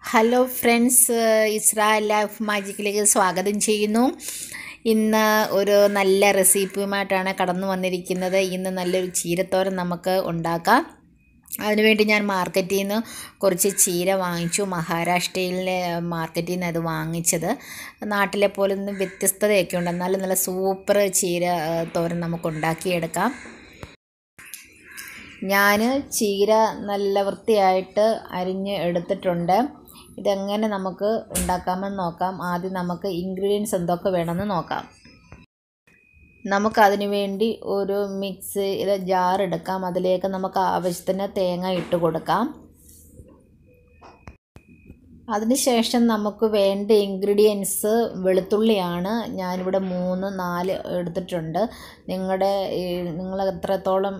Hello friends Israel life മാജിക്കിലേക്ക് സ്വാഗതം ചെയ്യുന്നു. ഇന്ന് ഒരു നല്ല റെസിപ്പിയുമായിട്ടാണ് കടന്നു വന്നിരിക്കുന്നത്. ഇന്ന് നല്ലൊരു ചീരത്തോരൻ നമുക്ക് ഉണ്ടാക്കാം. അതിനുവേണ്ടി ഞാൻ മാർക്കറ്റിൽ നിന്ന് കുറച്ച് ചീര വാങ്ങിച്ചു. മഹാരാഷ്ട്രയിലെ മാർക്കറ്റിൽ നിന്ന് അത് വാങ്ങിച്ചത്. നാട്ടിലെ പോലെ ഒന്നും വ്യത്യസ്തതയൊക്കെ ഉണ്ട്. എന്നാലും നല്ല സൂപ്പർ ചീര തോരൻ നമുക്ക് ഉണ്ടാക്കിയെടുക്കാം. ഞാൻ ചീര നല്ല വൃത്തിയായിട്ട് അരിഞ്ഞ് എടുത്തിട്ടുണ്ട്. ഇതെങ്ങനെ നമുക്ക് ഉണ്ടാക്കാമെന്ന് നോക്കാം. ആദ്യം നമുക്ക് ഇൻഗ്രീഡിയൻസ് എന്തൊക്കെ വേണമെന്ന് നോക്കാം. നമുക്കതിന് വേണ്ടി ഒരു മിക്സ് ജാർ എടുക്കാം. അതിലേക്ക് നമുക്ക് ആവശ്യത്തിന് തേങ്ങ ഇട്ട് കൊടുക്കാം. അതിനുശേഷം നമുക്ക് വേണ്ട ഇൻഗ്രീഡിയൻസ് വെളുത്തുള്ളിയാണ് ഞാനിവിടെ മൂന്ന് നാല് എടുത്തിട്ടുണ്ട്. നിങ്ങളുടെ നിങ്ങൾ എത്രത്തോളം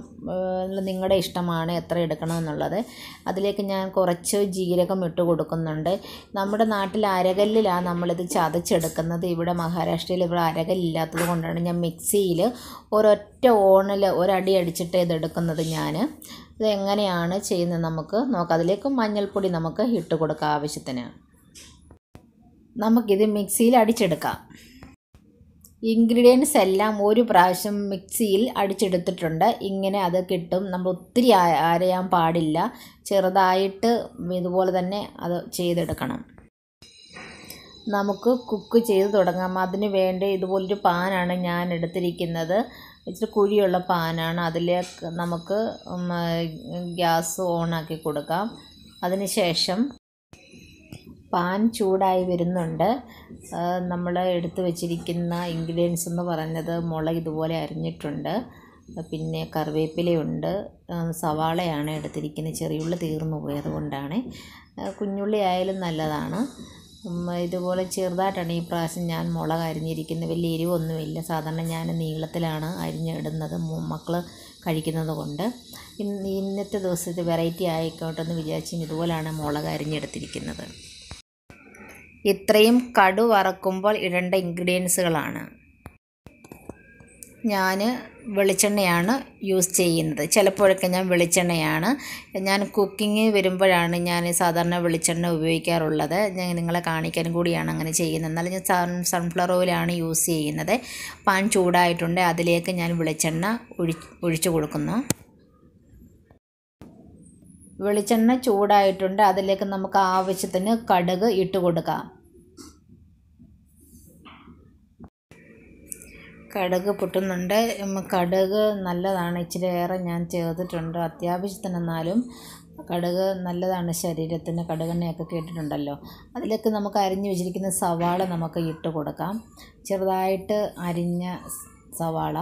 നിങ്ങളുടെ ഇഷ്ടമാണ് എത്ര എടുക്കണമെന്നുള്ളത്. അതിലേക്ക് ഞാൻ കുറച്ച് ജീരകം ഇട്ട് കൊടുക്കുന്നുണ്ട്. നമ്മുടെ നാട്ടിൽ അരകല്ലിലാണ് നമ്മളിത് ചതച്ചെടുക്കുന്നത്. ഇവിടെ മഹാരാഷ്ട്രയിൽ ഇവിടെ അരകല്ലില്ലാത്തത് കൊണ്ടാണ് ഞാൻ മിക്സിയിൽ ഒരൊറ്റ ഓണിൽ ഒരടി അടിച്ചിട്ട് ഇതെടുക്കുന്നത് ഞാൻ ഇത് എങ്ങനെയാണ് ചെയ്യുന്നത് നമുക്ക് നോക്കാം. അതിലേക്ക് മഞ്ഞൾപ്പൊടി നമുക്ക് ഇട്ട് കൊടുക്കാം ആവശ്യത്തിന്. നമുക്കിത് മിക്സിയിൽ അടിച്ചെടുക്കാം. ഇൻഗ്രീഡിയൻസ് എല്ലാം ഒരു പ്രാവശ്യം മിക്സിയിൽ അടിച്ചെടുത്തിട്ടുണ്ട്. ഇങ്ങനെ അത് കിട്ടും. നമ്മൾ ഒത്തിരി അരയാൻ പാടില്ല. ചെറുതായിട്ട് ഇതുപോലെ തന്നെ അത് ചെയ്തെടുക്കണം. നമുക്ക് കുക്ക് ചെയ്ത് തുടങ്ങാം. അതിന് വേണ്ടി ഇതുപോലൊരു പാനാണ് ഞാൻ എടുത്തിരിക്കുന്നത്. ഇച്ചിരി കുഴിയുള്ള പാനാണ്. അതിലേക്ക് നമുക്ക് ഗ്യാസ് ഓണാക്കി കൊടുക്കാം. അതിന് ശേഷം പാൻ ചൂടായി വരുന്നുണ്ട്. നമ്മൾ എടുത്തു വച്ചിരിക്കുന്ന ഇൻഗ്രീഡിയൻസ് എന്ന് പറഞ്ഞത് മുളക് ഇതുപോലെ അരിഞ്ഞിട്ടുണ്ട്. പിന്നെ കറിവേപ്പിലയുണ്ട്. സവാളയാണ് എടുത്തിരിക്കുന്നത്. ചെറിയുള്ളി തീർന്നു പോയതുകൊണ്ടാണ് കുഞ്ഞുള്ളി ആയാലും നല്ലതാണ്. ഇതുപോലെ ചെറുതായിട്ടാണ് ഈ പ്രാവശ്യം ഞാൻ മുളക് അരിഞ്ഞിരിക്കുന്നത് വലിയ എരിവൊന്നുമില്ല. സാധാരണ ഞാൻ നീളത്തിലാണ് അരിഞ്ഞിടുന്നത് മക്കൾ കഴിക്കുന്നത് കൊണ്ട്. ഇന്ന് ഇന്നത്തെ ദിവസത്തെ വെറൈറ്റി ആയിക്കോട്ടെ എന്ന് വിചാരിച്ച് ഇതുപോലെയാണ് മുളക് അരിഞ്ഞെടുത്തിരിക്കുന്നത് ഇത്രയും കടു വറക്കുമ്പോൾ ഇടേണ്ട ഇൻഗ്രീഡിയൻസുകളാണ് ഞാൻ വെളിച്ചെണ്ണയാണ് യൂസ് ചെയ്യുന്നത്. ചിലപ്പോഴൊക്കെ ഞാൻ വെളിച്ചെണ്ണയാണ്. ഞാൻ കുക്കിംഗ് വരുമ്പോഴാണ് ഞാൻ സാധാരണ വെളിച്ചെണ്ണ ഉപയോഗിക്കാറുള്ളത്. ഞാൻ നിങ്ങളെ കാണിക്കാൻ കൂടിയാണ് അങ്ങനെ ചെയ്യുന്നത്. എന്നാലും ഞാൻ സൺ സൺഫ്ലവർ ഓയിലാണ് യൂസ് ചെയ്യുന്നത്. പാൻ ചൂടായിട്ടുണ്ട്. അതിലേക്ക് ഞാൻ വെളിച്ചെണ്ണ ഒഴി ഒഴിച്ചു കൊടുക്കുന്നു. വെളിച്ചെണ്ണ ചൂടായിട്ടുണ്ട്. അതിലേക്ക് നമുക്ക് ആവശ്യത്തിന് കടുക് ഇട്ട് കൊടുക്കാം. കടുക് പൊട്ടുന്നുണ്ട്. കടുക് നല്ലതാണ്. ഇച്ചിരി ഏറെ ഞാൻ ചേർത്തിട്ടുണ്ട് അത്യാവശ്യത്തിന് എന്നാലും കടുക് നല്ലതാണ് ശരീരത്തിന്. കടുകെണ്ണയൊക്കെ കേട്ടിട്ടുണ്ടല്ലോ. അതിലേക്ക് നമുക്ക് അരിഞ്ഞ് വെച്ചിരിക്കുന്ന സവാള നമുക്ക് ഇട്ട് കൊടുക്കാം. ചെറുതായിട്ട് അരിഞ്ഞ സവാള.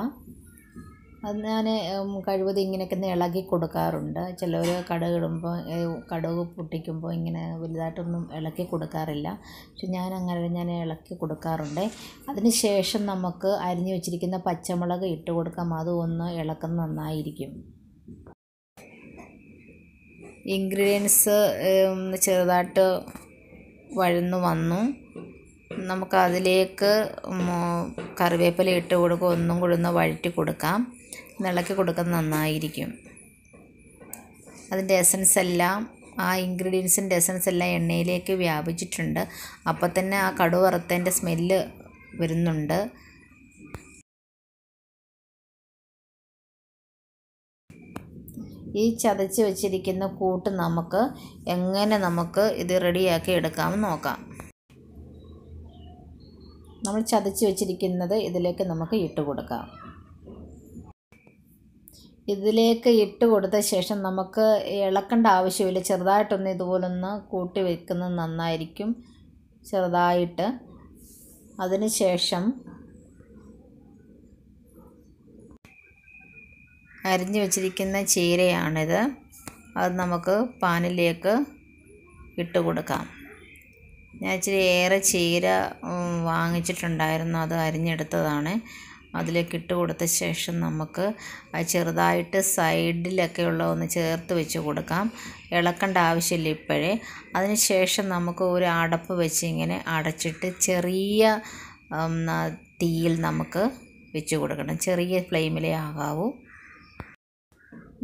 അത് ഞാൻ കഴിവതും ഇങ്ങനെയൊക്കെ ഒന്ന് ഇളകി കൊടുക്കാറുണ്ട്. ചിലർ കടുക് ഇടുമ്പോൾ കടുക് പൊട്ടിക്കുമ്പോൾ ഇങ്ങനെ വലുതായിട്ടൊന്നും ഇളക്കി കൊടുക്കാറില്ല. പക്ഷെ ഞാൻ അങ്ങനെ ഞാൻ ഇളക്കി കൊടുക്കാറുണ്ട്. അതിന് ശേഷം നമുക്ക് അരിഞ്ഞു വെച്ചിരിക്കുന്ന പച്ചമുളക് ഇട്ട് കൊടുക്കാം. അത് ഒന്ന് ഇളക്കുന്നത് നന്നായിരിക്കും. ഇൻഗ്രീഡിയൻസ് ചെറുതായിട്ട് വഴന്നു വന്നു. നമുക്ക് അതിലേക്ക് കറിവേപ്പില ഇട്ട് കൊടുക്കുക ഒന്നും കൂടി ഒന്ന് വഴറ്റി കൊടുക്കാം. ഇളക്കി കൊടുക്കുന്നത് നന്നായിരിക്കും. അതിന്റെ എസൻസ് എല്ലാം ആ ഇൻഗ്രീഡിയൻസിന്റെ എസൻസ് എല്ലാം എണ്ണയിലേക്ക് വ്യാപിച്ചിട്ടുണ്ട്. അപ്പം തന്നെ ആ കടു വറുത്തതിന്റെ സ്മെല്ല് വരുന്നുണ്ട്. ഈ ചതച്ച് വെച്ചിരിക്കുന്ന കൂട്ട് നമുക്ക് എങ്ങനെ നമുക്ക് ഇത് റെഡിയാക്കി എടുക്കാമെന്ന് നോക്കാം. നമ്മൾ ചതച്ച് വെച്ചിരിക്കുന്നത് ഇതിലേക്ക് നമുക്ക് ഇട്ട് കൊടുക്കാം. ഇതിലേക്ക് ഇട്ട് കൊടുത്ത ശേഷം നമുക്ക് ഇളക്കേണ്ട ആവശ്യമില്ല. ചെറുതായിട്ടൊന്ന് ഇതുപോലൊന്ന് കൂട്ടി വെക്കുന്നത് നന്നായിരിക്കും. ചെറുതായിട്ട്. അതിന് ശേഷം അരിഞ്ഞു വെച്ചിരിക്കുന്ന ചീരയാണിത്. അത് നമുക്ക് പാനിലേക്ക് ഇട്ട് കൊടുക്കാം. ഞാൻ ഇച്ചിരി ഏറെ ചീര വാങ്ങിച്ചിട്ടുണ്ടായിരുന്നു. അത് അരിഞ്ഞെടുത്തതാണ്. അതിലേക്ക് ഇട്ട് കൊടുത്ത ശേഷം നമുക്ക് ചെറുതായിട്ട് സൈഡിലൊക്കെ ഉള്ള ഒന്ന് ചേർത്ത് വെച്ച് കൊടുക്കാം. ഇളക്കേണ്ട ആവശ്യമില്ല ഇപ്പോഴേ. അതിന് ശേഷം നമുക്ക് ഒരു അടപ്പ് വെച്ച് ഇങ്ങനെ അടച്ചിട്ട് ചെറിയ തീയിൽ നമുക്ക് വെച്ച് കൊടുക്കണം. ചെറിയ ഫ്ലെയിമിലേ ആകാവൂ.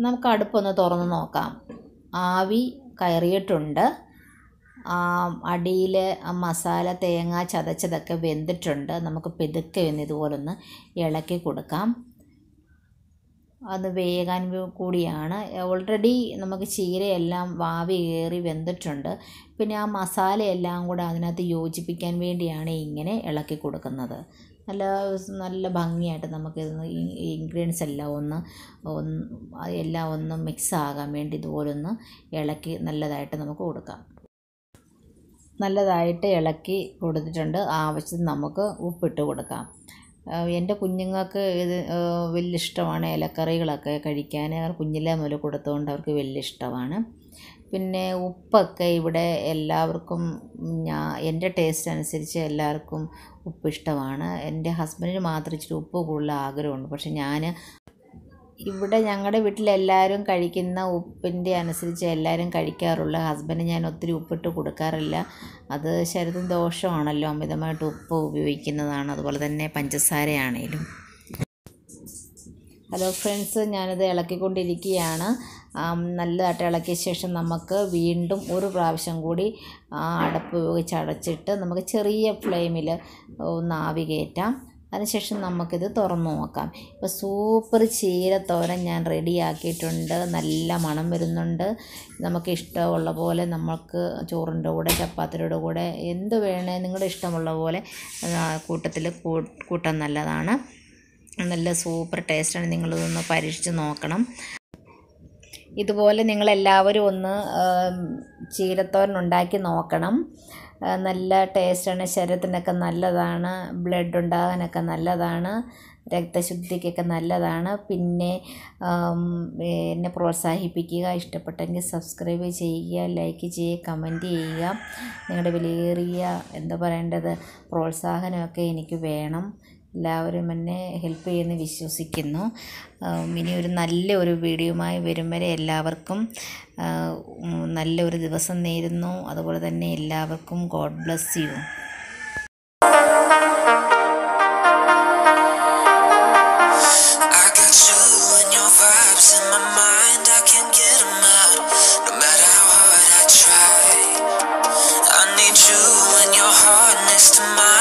നമുക്ക് അടുപ്പൊന്ന് തുറന്ന് നോക്കാം. ആവി കയറിയിട്ടുണ്ട്. അടിയിൽ മസാല തേങ്ങ ചതച്ചതൊക്കെ വെന്തിട്ടുണ്ട്. നമുക്ക് പെതുക്കെ ഒന്ന് ഇതുപോലൊന്ന് ഇളക്കി കൊടുക്കാം. അത് വേകാൻ കൂടിയാണ്. ഓൾറെഡി നമുക്ക് ചീരയെല്ലാം വാവി കയറി വെന്തിട്ടുണ്ട്. പിന്നെ ആ മസാലയെല്ലാം കൂടെ അതിനകത്ത് യോജിപ്പിക്കാൻ വേണ്ടിയാണ് ഇങ്ങനെ ഇളക്കി കൊടുക്കുന്നത്. നല്ല നല്ല ഭംഗിയായിട്ട് നമുക്ക് ഇൻഗ്രീഡിയൻസ് എല്ലാം ഒന്ന് ഒന്ന് എല്ലാം ഒന്ന് മിക്സ് ആകാൻ വേണ്ടി ഇതുപോലൊന്ന് ഇളക്കി നല്ലതായിട്ട് നമുക്ക് കൊടുക്കാം. നല്ലതായിട്ട് ഇളക്കി കൊടുത്തിട്ടുണ്ട്. ആവശ്യത്തിന് നമുക്ക് ഉപ്പിട്ട് കൊടുക്കാം. എന്റെ കുഞ്ഞുങ്ങൾക്ക് ഇത് വലിയ ഇഷ്ടമാണ്. ഇലക്കറികളൊക്കെ കഴിക്കാൻ അവർ കുഞ്ഞിലേ മുതൽ കൊടുത്തുകൊണ്ട് അവർക്ക് വലിയ ഇഷ്ടമാണ്. പിന്നെ ഉപ്പൊക്കെ ഇവിടെ എല്ലാവർക്കും ഞാൻ എന്റെ ടേസ്റ്റ് അനുസരിച്ച് എല്ലാവർക്കും ഉപ്പ് ഇഷ്ടമാണ്. എന്റെ ഹസ്ബൻഡിന് മാത്രം ഇച്ചിരി ഉപ്പ് കൂടുതൽ ആഗ്രഹമുണ്ട്. പക്ഷെ ഞാൻ ഇവിടെ ഞങ്ങളുടെ വീട്ടിലെല്ലാവരും കഴിക്കുന്ന ഉപ്പിന്റെ അനുസരിച്ച് എല്ലാവരും കഴിക്കാറുള്ള ഹസ്ബൻഡ് ഞാൻ ഒത്തിരി ഉപ്പിട്ട് കൊടുക്കാറില്ല. അത് ശരീരത്തിന് ദോഷമാണല്ലോ. അമിതമായിട്ട് ഉപ്പ് ഉപയോഗിക്കുന്നതാണ്. അതുപോലെ തന്നെ പഞ്ചസാരയാണേലും. ഹലോ ഫ്രണ്ട്സ് ഞാനിത് ഇളക്കിക്കൊണ്ടിരിക്കുകയാണ്. നല്ലതായിട്ട് ഇളക്കിയ ശേഷം നമുക്ക് വീണ്ടും ഒരു പ്രാവശ്യം കൂടി അടപ്പ് ഉപയോഗിച്ച് അടച്ചിട്ട് നമുക്ക് ചെറിയ ഫ്ലെയിമിൽ ഒന്ന് ആവി കയറ്റാം. അതിനുശേഷം നമുക്കിത് തുറന്ന് നോക്കാം. ഇപ്പോൾ സൂപ്പർ ചീര തോരൻ ഞാൻ റെഡിയാക്കിയിട്ടുണ്ട് നല്ല മണം വരുന്നുണ്ട്. നമുക്ക് ഇഷ്ടമുള്ള പോലെ നമുക്ക് ചോറിന്റെ കൂടെ ചപ്പാത്തിയുടെ കൂടെ എന്ത് വേണേ നിങ്ങളുടെ ഇഷ്ടമുള്ള പോലെ കൂട്ടത്തിൽ കൂട്ടാൻ നല്ലതാണ്. നല്ല സൂപ്പർ ടേസ്റ്റാണ് നിങ്ങളിതൊന്ന് പരീക്ഷിച്ച് നോക്കണം. ഇതുപോലെ നിങ്ങളെല്ലാവരും ഒന്ന് ചീരത്തോരൻ ഉണ്ടാക്കി നോക്കണം. നല്ല ടേസ്റ്റാണ് ശരീരത്തിനൊക്കെ നല്ലതാണ് ബ്ലഡ് ഉണ്ടാകാനൊക്കെ നല്ലതാണ് രക്തശുദ്ധിക്കൊക്കെ നല്ലതാണ്. പിന്നെ എന്നെ പ്രോത്സാഹിപ്പിക്കുക ഇഷ്ടപ്പെട്ടെങ്കിൽ സബ്സ്ക്രൈബ് ചെയ്യുക ലൈക്ക് ചെയ്യുക കമന്റ് ചെയ്യുക. നിങ്ങളുടെ വിലയേറിയ എന്താ പറയേണ്ടത് പ്രോത്സാഹനമൊക്കെ എനിക്ക് വേണം. എല്ലാവരും എന്നെ ഹെൽപ്പ് ചെയ്യുമെന്ന് വിശ്വസിക്കുന്നു. ഇനി ഒരു നല്ല ഒരു വീഡിയോയുമായി വരും വരെ എല്ലാവർക്കും നല്ല ഒരു ദിവസം നേരുന്നു. അതുപോലെ തന്നെ എല്ലാവർക്കും god bless you to my